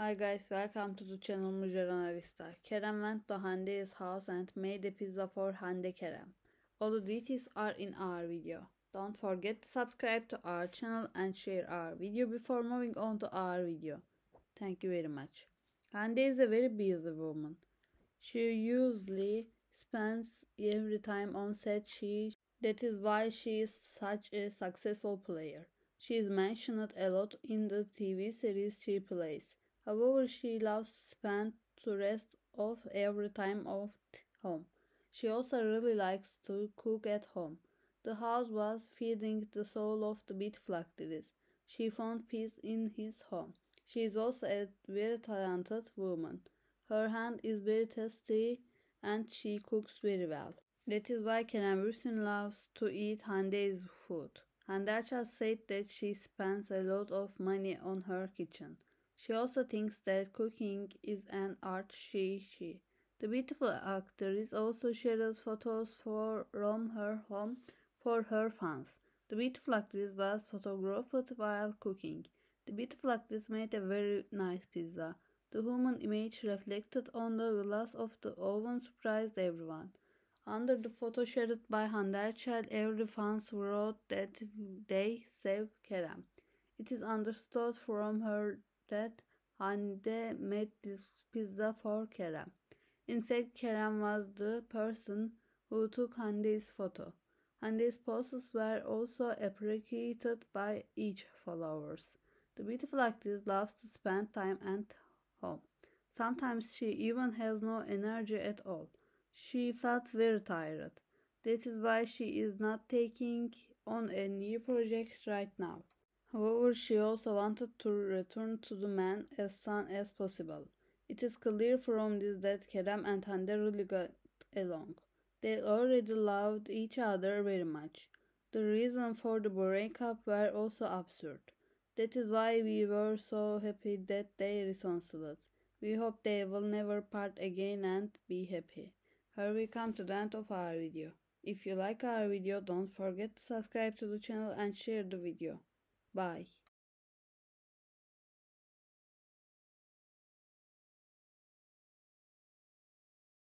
Hi guys, welcome to the channel Mujer Analista. Kerem went to Hande's house and made a pizza for Hande Kerem. All the details are in our video. Don't forget to subscribe to our channel and share our video before moving on to our video. Thank you very much. Hande is a very busy woman. She usually spends every time on set she that is why she is such a successful player. She is mentioned a lot in the TV series she plays. However, she loves to spend the rest of every time at home. She also really likes to cook at home. The house was feeding the soul of the beat factories. She found peace in his home. She is also a very talented woman. Her hand is very tasty and she cooks very well. That is why Kerem Bürsin loves to eat Hande's food. Hande Erçel said that she spends a lot of money on her kitchen. She also thinks that cooking is an art she she. The beautiful actress also shared photos from her home for her fans. The beautiful actress was photographed while cooking. The beautiful actress made a very nice pizza. The human image reflected on the glass of the oven surprised everyone. Under the photo shared by Hande Erçel, every fans wrote that they save Kerem. It is understood from her that Hande made this pizza for Kerem. In fact, Kerem was the person who took Hande's photo. Hande's poses were also appreciated by each followers. The beautiful actress loves to spend time at home. Sometimes she even has no energy at all. She felt very tired. That is why she is not taking on a new project right now. However, she also wanted to return to the man as soon as possible. It is clear from this that Kerem and Hande really got along. They already loved each other very much. The reason for the breakup were also absurd. That is why we were so happy that they reconciled. We hope they will never part again and be happy. Here we come to the end of our video. If you like our video, don't forget to subscribe to the channel and share the video. Bye.